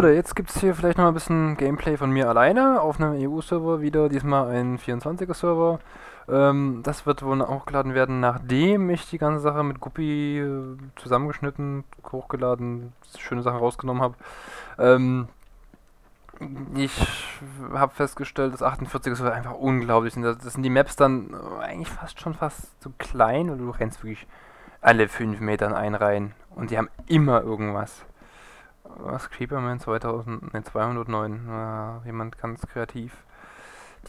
Leute, jetzt gibt es hier vielleicht noch ein bisschen Gameplay von mir alleine auf einem EU-Server wieder, diesmal ein 24er-Server. Ähm, das wird wohl hochgeladen werden, nachdem ich die ganze Sache mit Guppi äh, zusammengeschnitten, hochgeladen, schöne Sachen rausgenommen habe. Ähm, ich habe festgestellt, das 48er Server einfach unglaublich sind. Das sind die Maps dann eigentlich fast schon fast zu klein und du rennst wirklich alle 5 Metern ein rein und die haben immer irgendwas. Was Creeperman 2000, ne, 209, äh, jemand ganz kreativ.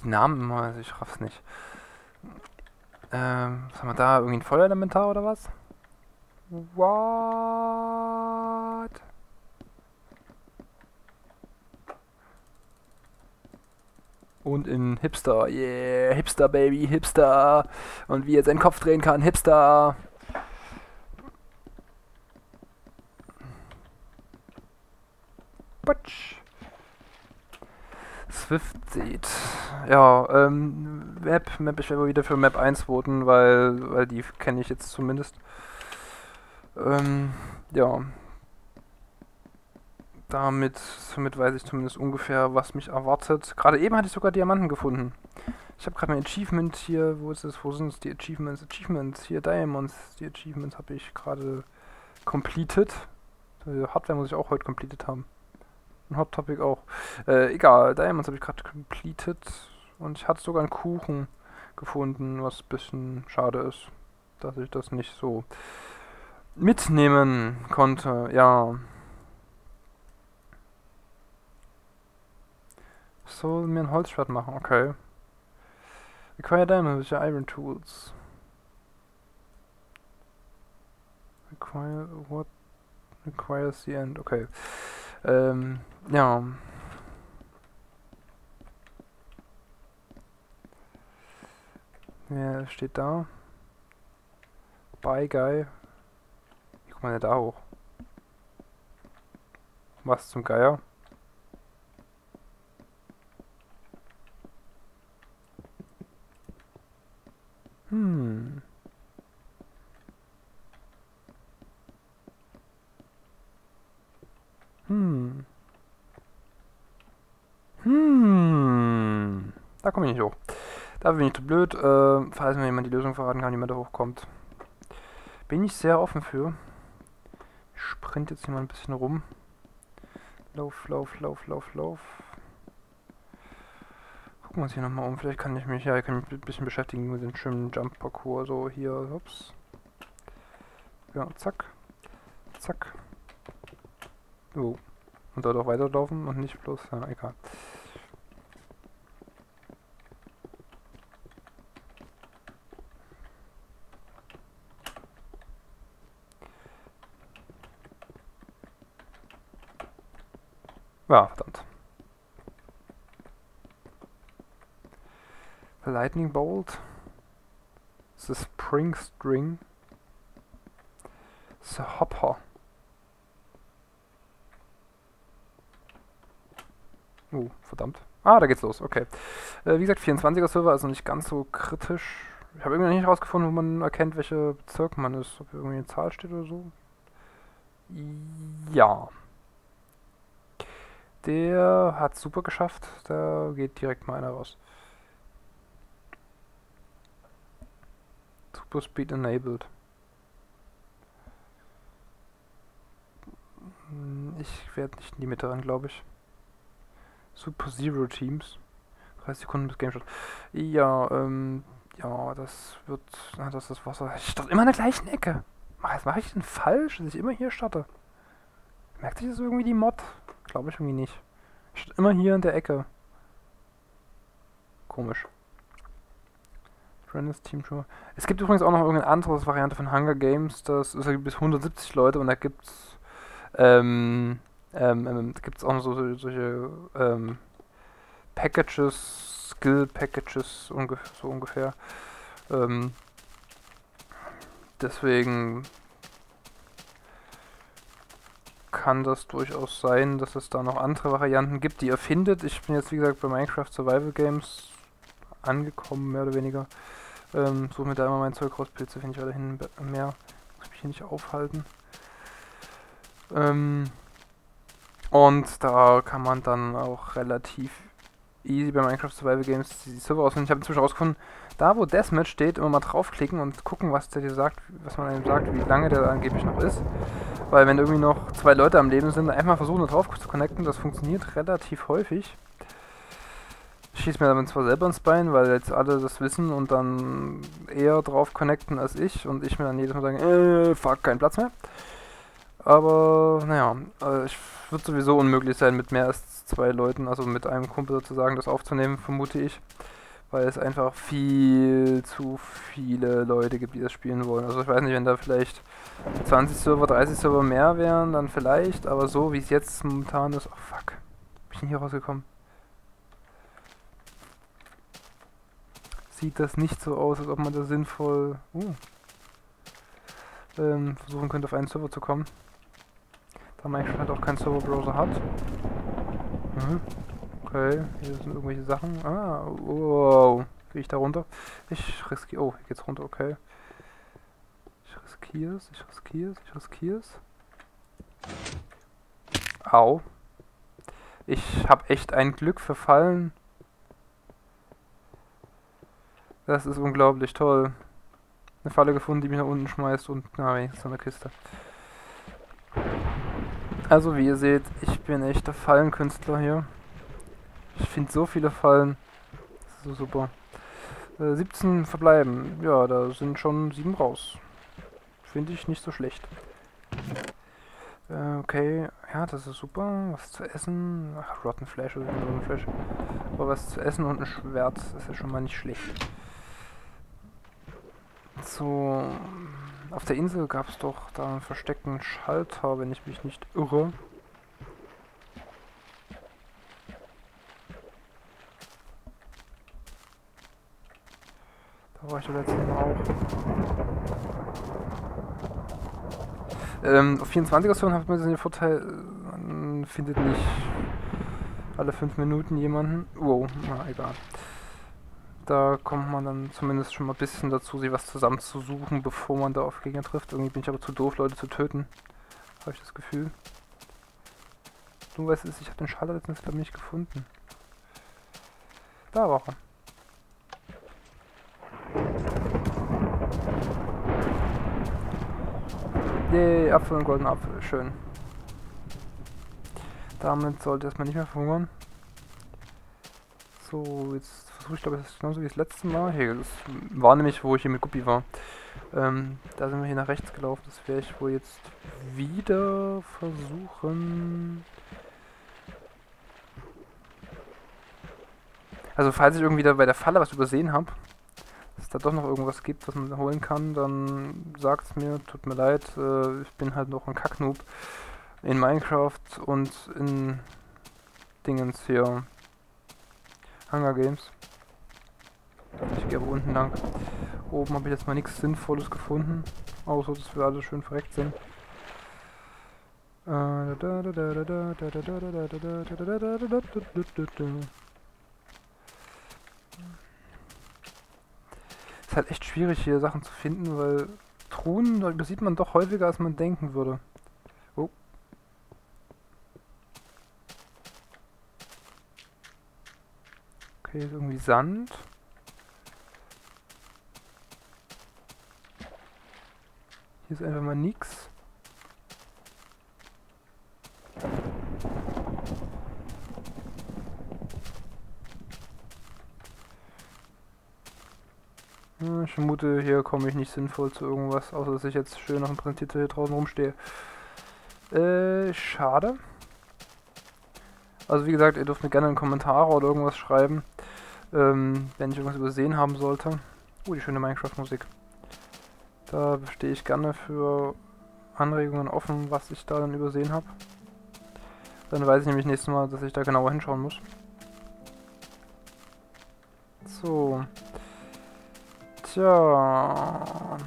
Die Namen immer, also ich raff's nicht. Ähm, was haben wir da? Irgendwie ein Feuerelementar oder was? What? Und in Hipster, yeah, Hipster Baby, Hipster. Und wie er seinen Kopf drehen kann, Hipster. Quatsch. Swift sieht. Ja, ähm, Map, Map, ich werde wieder für Map 1 voten, weil, weil die kenne ich jetzt zumindest. Ähm, ja. Damit, damit weiß ich zumindest ungefähr, was mich erwartet. Gerade eben hatte ich sogar Diamanten gefunden. Ich habe gerade mein Achievement hier, wo ist es, wo sind es die Achievements? Achievements, hier Diamonds, die Achievements habe ich gerade completed. Hardware muss ich auch heute completed haben. Ein Hot Topic auch. Äh, egal, Diamonds habe ich gerade completed. Und ich hatte sogar einen Kuchen gefunden, was ein bisschen schade ist, dass ich das nicht so mitnehmen konnte. Ja. Soll mir ein Holzschwert machen, okay. Acquire Diamonds with your Iron Tools. Require what requires the end, okay. Ähm, ja. Wer steht da? Bye Guy. Kommt man denn da hoch? Was zum Geier? Hm. Hm. Da komme ich nicht hoch. Da bin ich zu blöd, äh, falls mir jemand die Lösung verraten kann, wie man da hochkommt. Bin ich sehr offen für. Ich sprint jetzt hier mal ein bisschen rum. Lauf, lauf, lauf, lauf, lauf. Gucken wir uns hier nochmal um. Vielleicht kann ich mich, ja, ich kann mich ein bisschen beschäftigen mit dem schönen Jump-Parcours. So, hier, ups. Ja, zack. Zack. Oh. Und dort auch weiterlaufen und nicht bloß, ja, egal. Ja, verdammt. Lightning Bolt. The Spring String. The Hopper. Oh, verdammt. Ah, da geht's los, okay. Äh, wie gesagt, 24er Server, also nicht ganz so kritisch. Ich habe irgendwie nicht herausgefunden, wo man erkennt, welche Bezirk man ist. Ob irgendwie eine Zahl steht oder so. Ja. Der hat super geschafft. Da geht direkt mal einer raus. Super Speed enabled. Hm, ich werde nicht in die Mitte ran, glaube ich. Super Zero Teams. 30 Sekunden bis Game Shot. Ja, ähm, ja, das wird, na, das ist das Wasser. Ich starte immer in der gleichen Ecke. Was mache ich denn falsch, dass ich immer hier starte? Merkt sich das irgendwie die Mod? Glaube ich irgendwie nicht. Ich starte immer hier in der Ecke. Komisch. Friends Team Show. Es gibt übrigens auch noch irgendeine andere Variante von Hunger Games. Das ist bis 170 Leute und da gibt's ähm, ähm, ähm, gibt es auch noch so, solche ähm, Packages, Skill-Packages ungef so ungefähr. Ähm, deswegen kann das durchaus sein, dass es da noch andere Varianten gibt, die ihr findet. Ich bin jetzt wie gesagt bei Minecraft Survival Games angekommen, mehr oder weniger. Ähm, suche mir da immer mein Zeug raus, Pilze finde ich weiterhin mehr. Muss mich hier nicht aufhalten. Ähm, Und da kann man dann auch relativ easy bei Minecraft Survival Games die Server auswählen. Ich habe inzwischen rausgefunden, da wo Deathmatch steht, immer mal draufklicken und gucken, was der dir sagt, was man einem sagt, wie lange der angeblich noch ist. Weil wenn irgendwie noch zwei Leute am Leben sind, einfach mal versuchen, da drauf zu connecten, das funktioniert relativ häufig. Ich schieße mir damit zwar selber ins Bein, weil jetzt alle das wissen und dann eher drauf connecten als ich und ich mir dann jedes Mal sagen, äh, fuck, kein Platz mehr. Aber, naja, äh, es wird sowieso unmöglich sein, mit mehr als zwei Leuten, also mit einem Kumpel sozusagen, das aufzunehmen, vermute ich. Weil es einfach viel zu viele Leute gibt, die das spielen wollen. Also ich weiß nicht, wenn da vielleicht 20 Server, 30 Server mehr wären, dann vielleicht, aber so wie es jetzt momentan ist, oh fuck, bin ich denn hier rausgekommen? Sieht das nicht so aus, als ob man da sinnvoll uh, ähm, versuchen könnte, auf einen Server zu kommen. Da Minecraft halt auch keinen Server-Browser hat. Mhm. Okay, hier sind irgendwelche Sachen. Ah, wow. Gehe ich da runter? Ich riskiere. Oh, hier geht's runter, okay. Ich riskiere es, ich riskiere es, ich riskiere es. Au. Ich habe echt ein Glück für Fallen. Das ist unglaublich toll. Eine Falle gefunden, die mich nach unten schmeißt und na wenigstens eine Kiste. Also wie ihr seht, ich bin echter Fallenkünstler hier. Ich finde so viele Fallen. Das ist so super. Äh, 17 verbleiben. Ja, da sind schon 7 raus. Finde ich nicht so schlecht. Äh, okay, ja, das ist super. Was zu essen. Ach, Rotten Flash oder Rotten Flash. Aber was zu essen und ein Schwert ist ja schon mal nicht schlecht. So, auf der Insel gab es doch da einen versteckten Schalter, wenn ich mich nicht irre. War ich doch letztes Mal auch. Ähm, auf 24er Servern hat man den Vorteil, man findet nicht alle 5 Minuten jemanden. Wow, na egal. Da kommt man dann zumindest schon mal ein bisschen dazu, sich was zusammenzusuchen, bevor man da auf Gegner trifft. Irgendwie bin ich aber zu doof, Leute zu töten. Habe ich das Gefühl. Du weißt es, ich habe den Schalter letztens bei mir nicht gefunden. Da war er. Yay, Apfel und goldener Apfel, schön. Damit sollte erstmal nicht mehr verhungern. So, jetzt versuche ich glaube, das ist genauso wie das letzte Mal. Hier, das war nämlich, wo ich hier mit Guppi war. Ähm, da sind wir hier nach rechts gelaufen. Das werde ich wohl jetzt wieder versuchen. Also falls ich irgendwie da bei der Falle was übersehen habe, es da doch noch irgendwas gibt, was man holen kann, dann sagt es mir, tut mir leid, äh, ich bin halt noch ein Kacknoob in Minecraft und in Dingens hier. Hunger Games. Ich gehe aber unten lang. Oben habe ich jetzt mal nichts Sinnvolles gefunden. Außer, dass wir alle schön verreckt sind. Ist halt echt schwierig hier Sachen zu finden, weil Truhen, da sieht man doch häufiger als man denken würde. Oh. Okay, irgendwie Sand. Hier ist einfach mal nix. Ich vermute, hier komme ich nicht sinnvoll zu irgendwas, außer dass ich jetzt schön auf dem Präsentier hier draußen rumstehe. Äh, schade. Also wie gesagt, ihr dürft mir gerne in Kommentare oder irgendwas schreiben, ähm, wenn ich irgendwas übersehen haben sollte. Oh, die schöne Minecraft-Musik. Da stehe ich gerne für Anregungen offen, was ich da dann übersehen habe. Dann weiß ich nämlich nächstes Mal, dass ich da genauer hinschauen muss. So. Tja.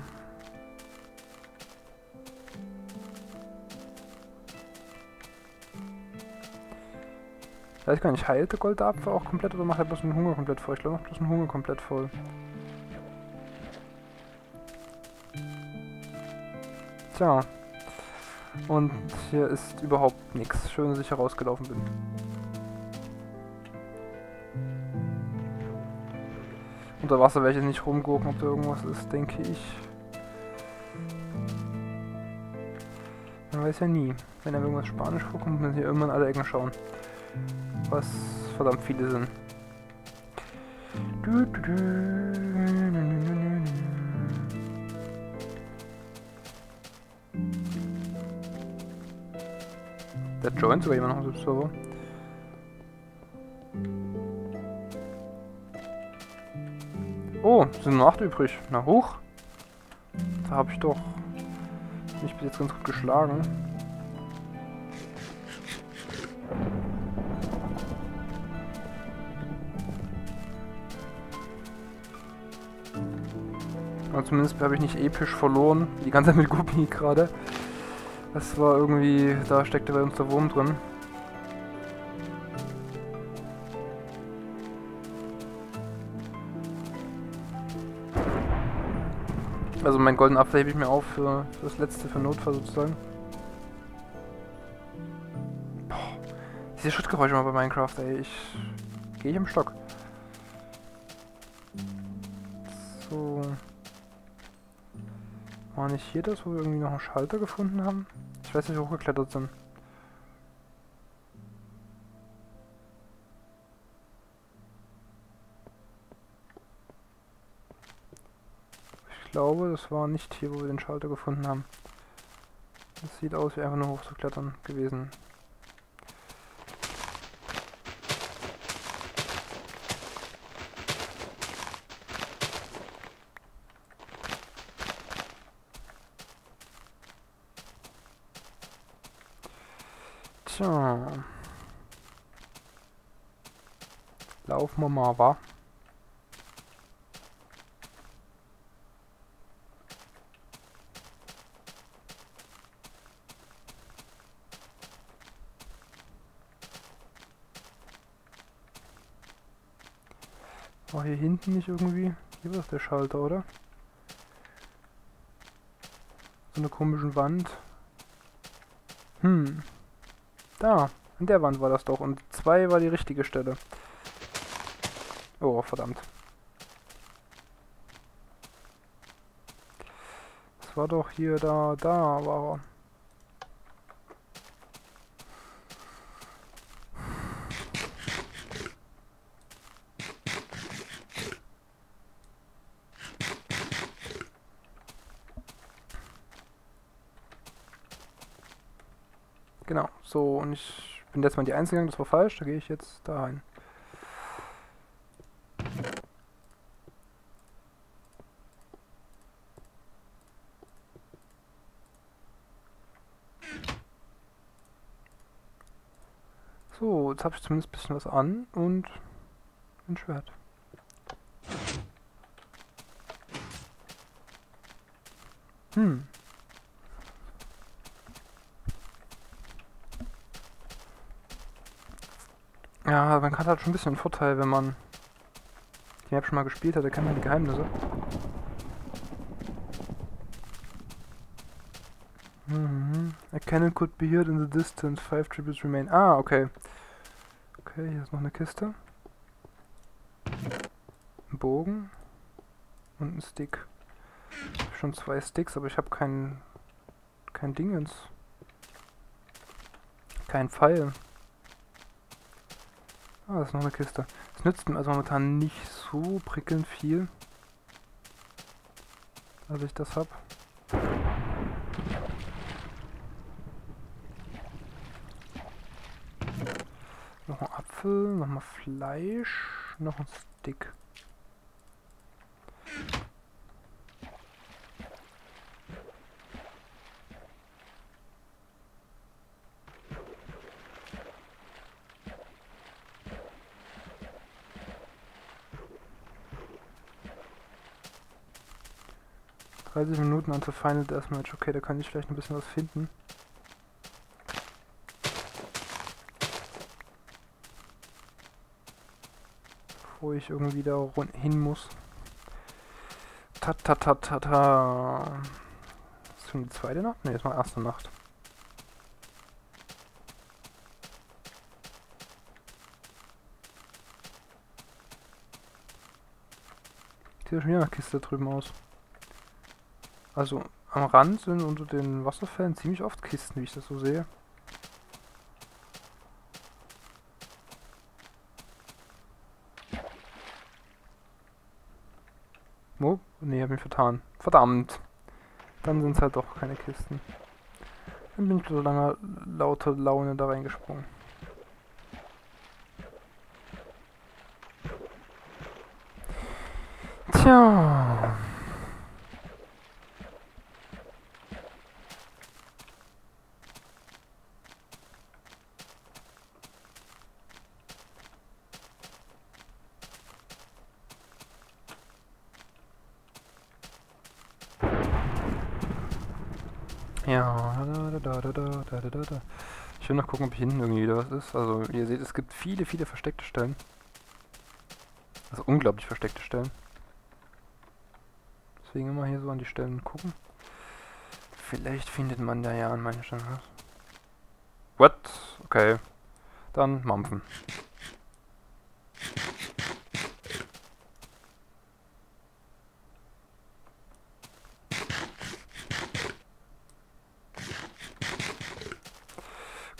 Ich weiß gar nicht, heilt der Goldapfel auch komplett oder macht er bloß den Hunger komplett voll? Ich glaube, macht bloß den Hunger komplett voll. Tja. Und hier ist überhaupt nichts. Schön, dass ich herausgelaufen bin. Unter Wasser werde ich nicht rumgucken, ob da irgendwas ist, denke ich. Man weiß ja nie. Wenn da irgendwas Spanisch vorkommt, müssen hier irgendwann alle Ecken schauen. Was verdammt viele sind. Du, du, du. Der joint sogar jemand noch auf dem Server. Oh, sind nur 8 übrig. Na hoch. Da habe ich doch mich bis jetzt ganz gut geschlagen. Aber zumindest habe ich nicht episch verloren. Die ganze Zeit mit Guppy gerade. Das war irgendwie, da steckte bei uns der Wurm drin. Also mein goldenen Apfel hebe ich mir auf für, für das letzte, für Notfall sozusagen. Boah, diese Schrittgeräusche mal bei Minecraft, ey. Ich gehe im Stock. So. War nicht hier das, wo wir irgendwie noch einen Schalter gefunden haben? Ich weiß nicht, wie hochgeklettert sind. Glaube, das war nicht hier, wo wir den Schalter gefunden haben. Das sieht aus wie einfach nur hochzuklettern gewesen. Tja. Laufen wir mal, wa? Hinten nicht irgendwie? Hier war es der Schalter, oder? So eine komische Wand. Hm. Da, an der Wand war das doch. Und 2 war die richtige Stelle. Oh, verdammt. Das war doch hier, da, da war er. Ich bin jetzt mal in die Einzelgang, das war falsch, da gehe ich jetzt da rein. So, jetzt habe ich zumindest ein bisschen was an und ein Schwert. Hm. Ja, man hat halt schon ein bisschen einen Vorteil, wenn man die Map schon mal gespielt hat, da kennt man die Geheimnisse. Mhm. A cannon could be heard in the distance, five tributes remain. Ah, okay. Okay, hier ist noch eine Kiste. Ein Bogen. Und ein Stick. Schon zwei Sticks, aber ich habe kein, kein Dingens. Kein Pfeil. Ah, das ist noch eine Kiste. Das nützt mir also momentan nicht so prickelnd viel. Als ich das hab. Noch ein Apfel, nochmal Fleisch, noch ein Stick. 30 Minuten unter Final Deathmatch. Okay, da kann ich vielleicht ein bisschen was finden. Wo ich irgendwie da hin muss. Ta ta ta. Ist schon die zweite Nacht? Ne, ist mal erste Nacht. Sieht ja schon wieder nach Kiste da drüben aus. Also am Rand sind unter den Wasserfällen ziemlich oft Kisten, wie ich das so sehe. Oh, nee, hab mich vertan. Verdammt. Dann sind es halt doch keine Kisten. Dann bin ich so lange lauter Laune da reingesprungen. Tja. Will noch gucken, ob hier hinten irgendwie wieder was ist. Also, ihr seht, es gibt viele, viele versteckte Stellen. Also unglaublich versteckte Stellen. Deswegen immer hier so an die Stellen gucken. Vielleicht findet man da ja an manchen Stellen was. What? Okay. Dann mampfen.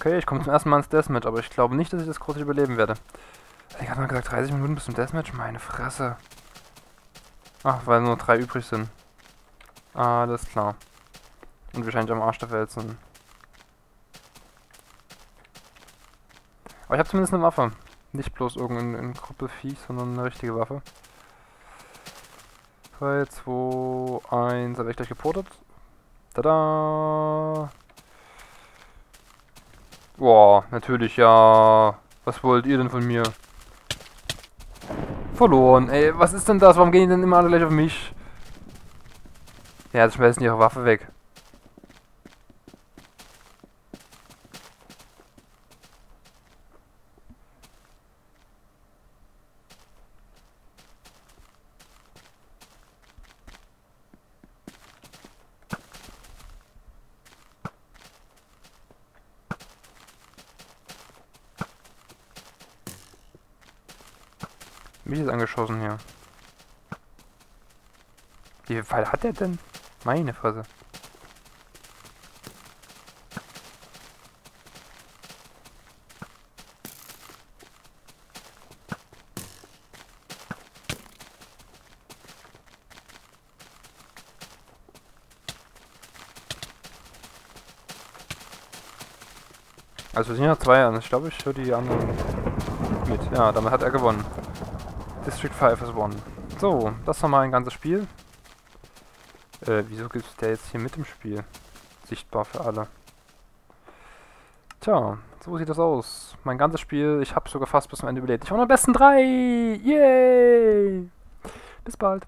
Okay, ich komme zum ersten Mal ins Deathmatch, aber ich glaube nicht, dass ich das groß überleben werde. Ich habe mal gesagt, 30 Minuten bis zum Deathmatch? Meine Fresse. Ach, weil nur drei übrig sind. Alles klar. Und wahrscheinlich am Arsch der Welt sind. Aber ich habe zumindest eine Waffe. Nicht bloß irgendein Gruppe Viech, sondern eine richtige Waffe. 3, 2, 1, habe ich gleich geportet. Tada! Boah, natürlich, ja. Was wollt ihr denn von mir? Verloren. Ey, was ist denn das? Warum gehen die denn immer alle gleich auf mich? Ja, jetzt schmeißen ihre Waffe weg. Mich ist angeschossen hier. Wie viel Pfeil hat der denn? Meine Fresse. Also sind ja zwei an. Ich glaube, ich höre die anderen mit. Ja, damit hat er gewonnen. District 5 is one. So, das war mal ein ganzes Spiel. Äh, wieso gibt es der jetzt hier mit im Spiel? Sichtbar für alle. Tja, so sieht das aus. Mein ganzes Spiel, ich habe sogar fast bis zum Ende überlebt. Ich war nur besten drei! Yay! Bis bald.